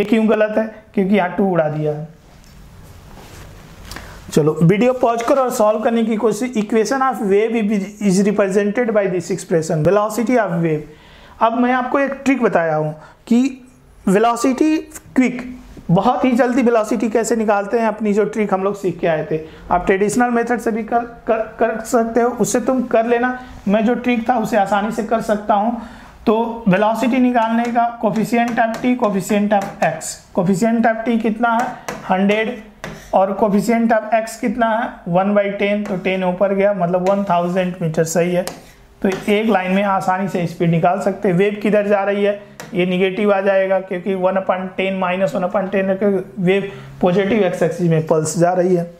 ये क्यों गलत है? क्योंकि यहाँ टू उड़ा दिया है। चलो वीडियो पॉज करो और सॉल्व करने की कोशिश equation of wave is represented by this expression velocity of wave अब मैं आपको एक ट्रिक बताया हूँ कि वेलोसिटी क्विक बहुत ही जल्दी वेलोसिटी कैसे निकालते हैं अपनी जो ट्रिक हम लोग सीख के आए थे। आप ट्रेडिशनल मेथड से भी कर कर कर सकते हो, उससे तुम कर लेना। मैं जो ट्रिक था, उसे आसानी से कर सकता हूँ। तो वेलोसिटी निकालने का coefficient of T coefficient of x coefficient of T कितना है? हंड्रेड और कोफिशियंट ऑफ़ एक्स कितना है? वन बाई टेन तो टेन ऊपर गया मतलब वन थाउज़ेंड मीटर सही है। तो एक लाइन में आसानी से स्पीड निकाल सकते हैं। वेव किधर जा रही है? ये निगेटिव आ जाएगा, क्योंकि one upon ten minus one upon ten wave positive x axis में पल्स जा रही है।